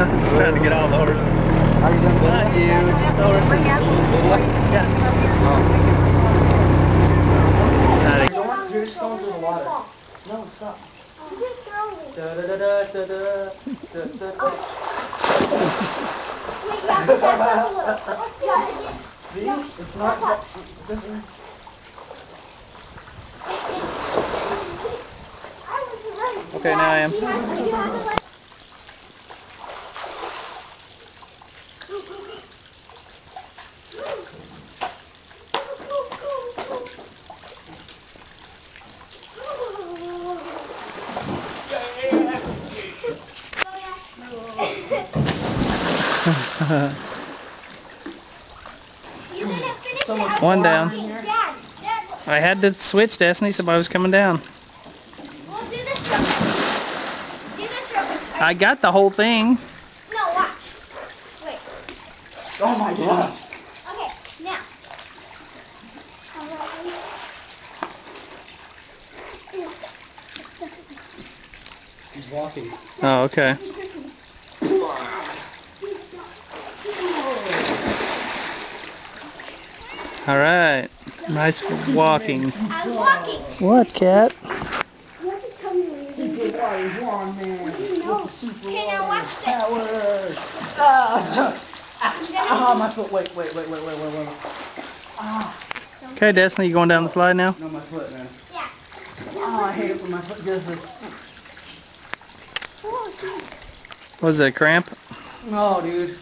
I'm just trying to get all the horses. Are you done? Not you, just the horses. Out. Yeah. Oh. You're just going through the water. No, stop. You just throw me. Da da da da da da da da. Wait, you have to step up a little. See? It's not. It doesn't. Okay, now I am. One down. I had to switch, Destiny. Somebody was coming down. we'll do this real quick. Do this real quick. I got the whole thing. No, watch. Wait. oh my god. Okay, now. He's walking. Oh, okay. All right. Nice walking. I was walking. What, cat? Okay, now watch this. Power. Ah. Ah, my foot. Wait, wait, wait, wait, wait, wait, wait. Okay, Destiny, you going down the slide now? No, my foot, man. Yeah. Oh, I hate it when my foot does this. Oh, jeez. Was it a cramp? No, dude.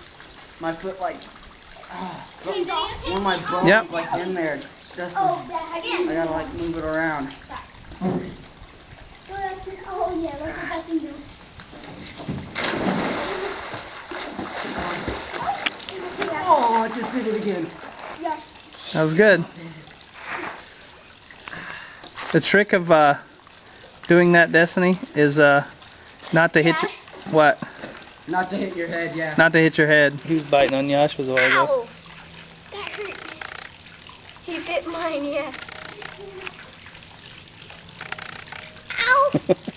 My foot, like, ah, Hey, one of my bones, Yep. like, in there. Just, Oh, I gotta, like, move it around. Oh, yeah, that's what I can do. Oh, I just did it again. Yes. That was good. The trick of uh, doing that, Destiny, is uh, not to hit your what? Not to hit your head, yeah. Not to hit your head. He was biting on Yash was a while ago. Ow. That hurt. He bit mine, yeah. Ow!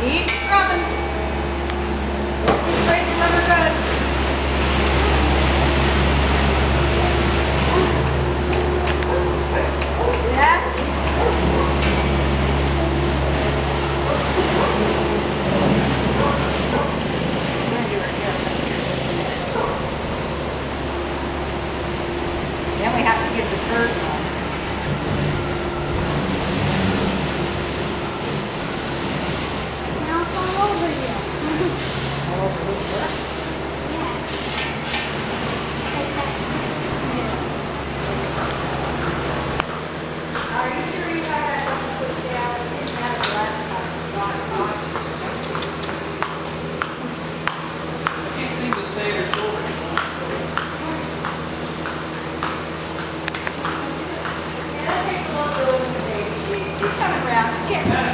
你 Okay.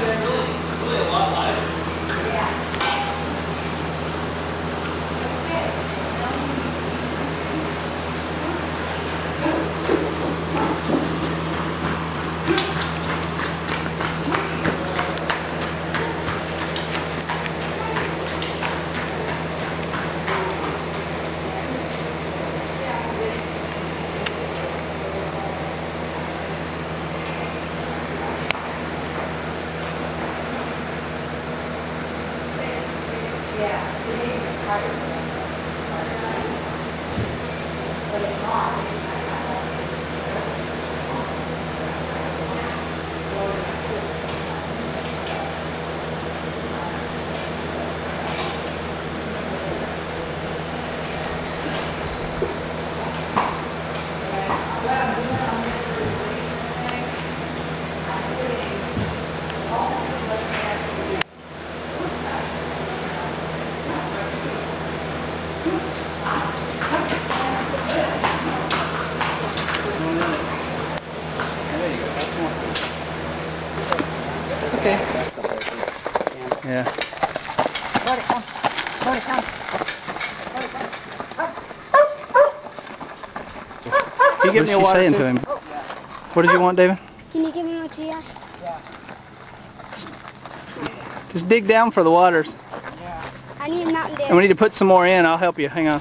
Yeah. Let it come. Let it come. Let it come. What is she saying too? to him? What did you want, David? Can you give me a chia? Yeah. Just, dig down for the waters. Yeah. I need a mountain dew. And we need to put some more in. I'll help you. Hang on.